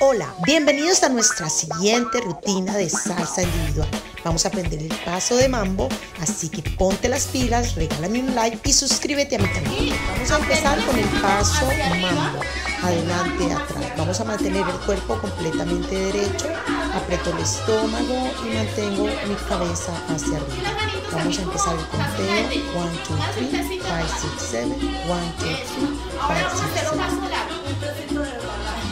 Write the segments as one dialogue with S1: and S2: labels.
S1: Hola, bienvenidos a nuestra siguiente rutina de salsa individual. Vamos a aprender el paso de mambo, así que ponte las pilas, regálame un like y suscríbete a mi canal. Vamos a empezar con el paso mambo. Adelante, atrás. Vamos a mantener el cuerpo completamente derecho, aprieto el estómago y mantengo mi cabeza hacia arriba. Vamos a empezar el conteo. 1, 2, 3, 5, 6, 7, 1, 2, 3, 5, 6, 7.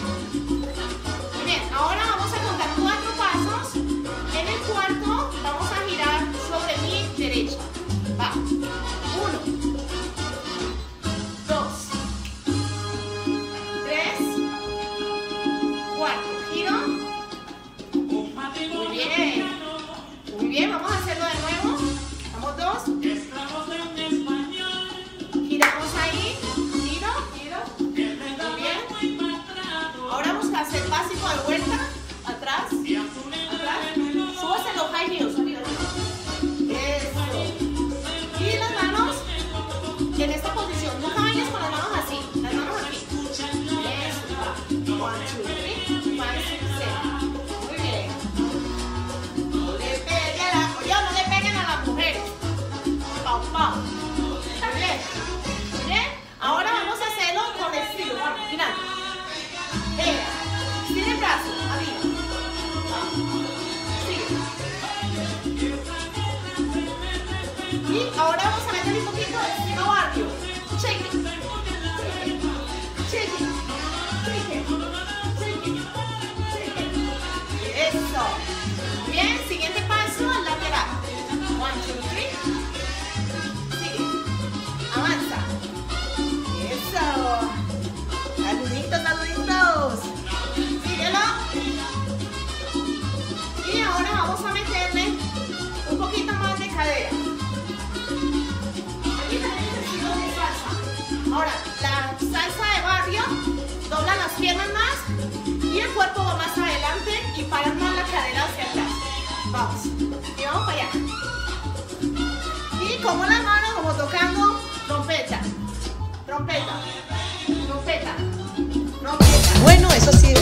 S2: finished. Ahora vamos a Ahora, la salsa de barrio, dobla las piernas más y el cuerpo va más adelante y para más la cadera hacia atrás. Vamos. Y vamos para allá. Y como las manos, como tocando trompeta. Trompeta. Trompeta. Trompeta.
S1: Bueno, eso sí